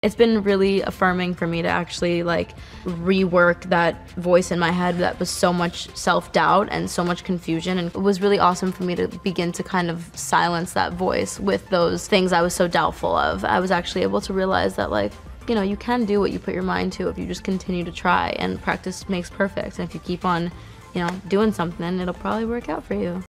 It's been really affirming for me to actually like rework that voice in my head that was so much self-doubt and so much confusion and it was really awesome for me to begin to kind of silence that voice with those things I was so doubtful of. I was actually able to realize that like you know, you can do what you put your mind to if you just continue to try and practice makes perfect. And if you keep on, you know, doing something, it'll probably work out for you.